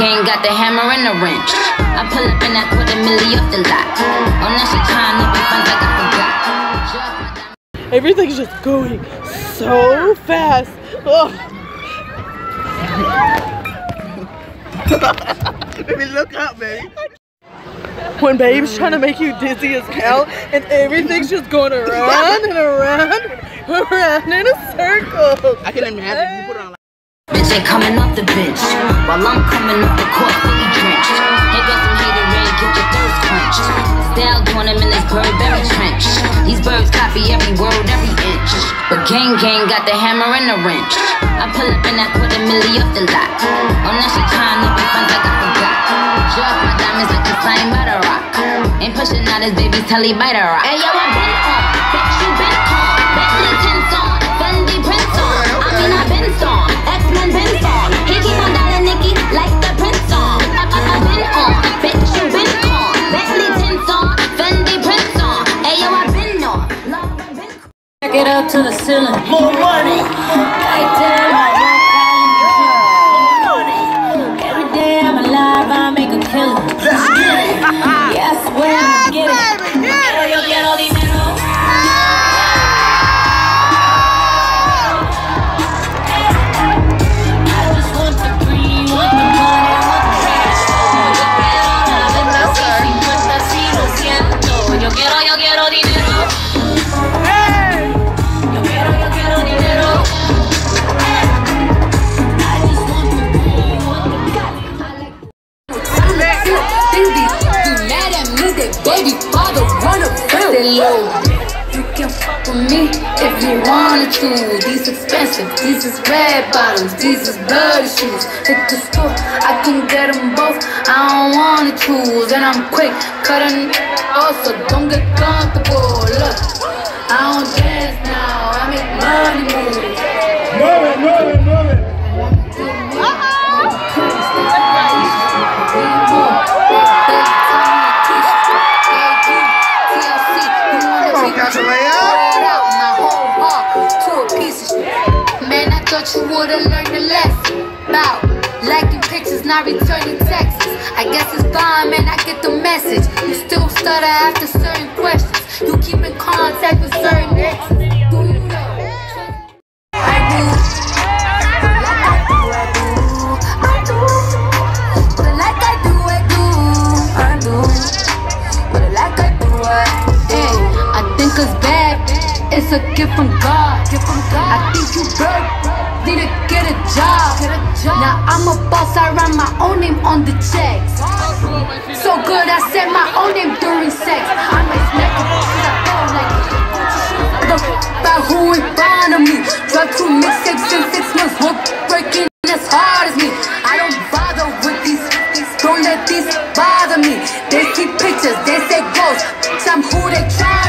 got the hammer and the wrench. I pull up in that quarter milli off the lot. Now she trying to be friends like I forgot. Everything's just going so fast. Oh. baby, look up, baby. When babe's trying to make you dizzy as hell and everything's just going around and around and around in a circle. I can imagine ain't coming off the bench while I'm coming off the court fully drenched. Here goes some hated rain, get your thirst quenched. Style doing them in this Burberry trench. These birds copy every word, every inch. But gang gang got the hammer and the wrench. I pull up in that quarter milli off the lot. Oh, now she trying to be friends like I forgot. Drop my diamonds like a sign by the rock. Ain't pushing out his baby's telly by the rock. Hey yo, I been on, bitch you been it up to the ceiling. more money. There, Say low. You can fuck with me if you wanted to. These expensive, these is red bottles, these is bloody shoes. Hit the store, I can get them both. I don't wanna choose, and I'm quick cutting off, so don't get comfortable. Look, I don't dance now, I make money move. Thought you would've learned a lesson about liking pictures, not returning texts. I guess it's fine, man. I get the message. You still stutter after certain questions. You keep in contact with certain exes. Do you know? I do. I do, I do. I do. But like I do, I do. I do. But like I do, I think it's bad. It's a gift from God. Gift from God. I think you broke. Need to get a job. A. Now I'm a boss. I write my own name on the checks. So good, I said my own name during sex. I might smack it 'cause I like the about who in front of me. Drop two mixtapes in six months. Work breaking as hard as me. I don't bother with these. Don't let these bother me. They see pictures, they say ghosts. I'm who they tryna